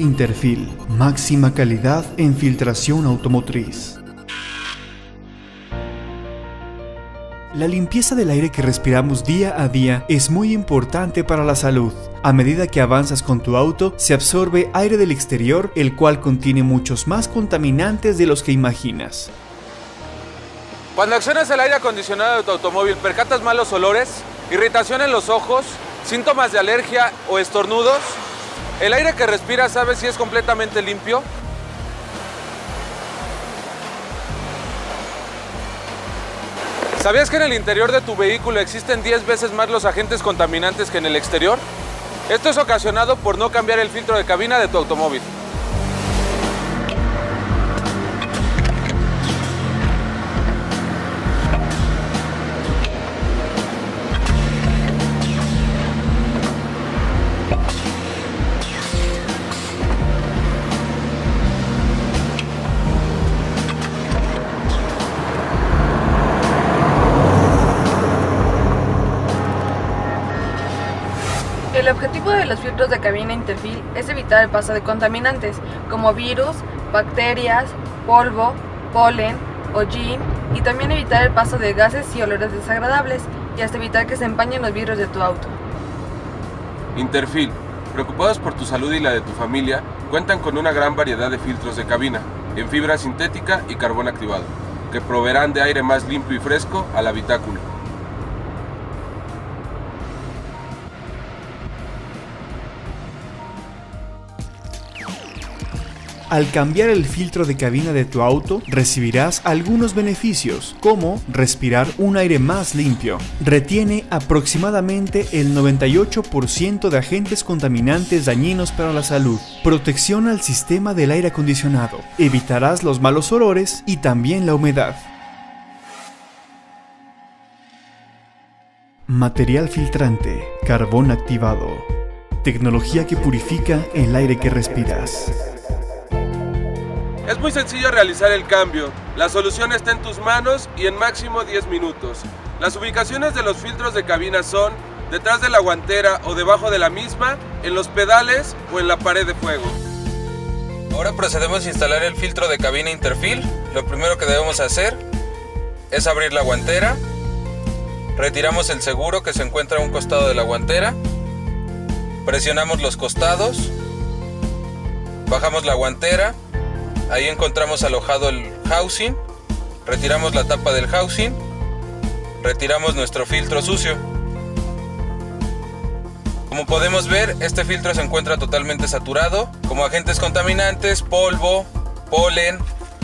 Interfil, máxima calidad en filtración automotriz. La limpieza del aire que respiramos día a día es muy importante para la salud. A medida que avanzas con tu auto, se absorbe aire del exterior, el cual contiene muchos más contaminantes de los que imaginas. Cuando accionas el aire acondicionado de tu automóvil, percatas malos olores, irritación en los ojos, síntomas de alergia o estornudos, ¿El aire que respiras sabes si es completamente limpio? ¿Sabías que en el interior de tu vehículo existen 10 veces más los agentes contaminantes que en el exterior? Esto es ocasionado por no cambiar el filtro de cabina de tu automóvil. El objetivo de los filtros de cabina Interfil es evitar el paso de contaminantes como virus, bacterias, polvo, polen, hollín y también evitar el paso de gases y olores desagradables y hasta evitar que se empañen los vidrios de tu auto. Interfil, preocupados por tu salud y la de tu familia, cuentan con una gran variedad de filtros de cabina en fibra sintética y carbón activado, que proveerán de aire más limpio y fresco al habitáculo. Al cambiar el filtro de cabina de tu auto, recibirás algunos beneficios, como respirar un aire más limpio. Retiene aproximadamente el 98% de agentes contaminantes dañinos para la salud. Protección al sistema del aire acondicionado. Evitarás los malos olores y también la humedad. Material filtrante, carbón activado. Tecnología que purifica el aire que respiras. Es muy sencillo realizar el cambio. La solución está en tus manos y en máximo 10 minutos. Las ubicaciones de los filtros de cabina son detrás de la guantera o debajo de la misma, en los pedales o en la pared de fuego. Ahora procedemos a instalar el filtro de cabina Interfil. Lo primero que debemos hacer es abrir la guantera. Retiramos el seguro que se encuentra a un costado de la guantera. Presionamos los costados. Bajamos la guantera Ahí encontramos alojado el housing, retiramos la tapa del housing, retiramos nuestro filtro sucio. Como podemos ver, este filtro se encuentra totalmente saturado, como agentes contaminantes, polvo, polen,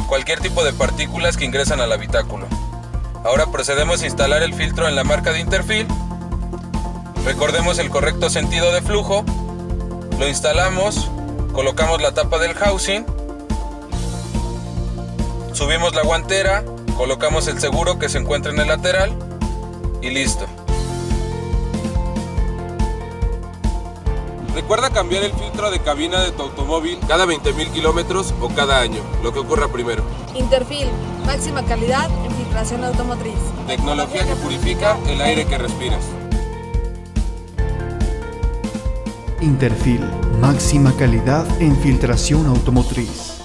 cualquier tipo de partículas que ingresan al habitáculo. Ahora procedemos a instalar el filtro en la marca de Interfil. Recordemos el correcto sentido de flujo. Lo instalamos, colocamos la tapa del housing Subimos la guantera, colocamos el seguro que se encuentra en el lateral y listo. Recuerda cambiar el filtro de cabina de tu automóvil cada 20.000 kilómetros o cada año, lo que ocurra primero. Interfil, máxima calidad en filtración automotriz. Tecnología que purifica el aire que respiras. Interfil, máxima calidad en filtración automotriz.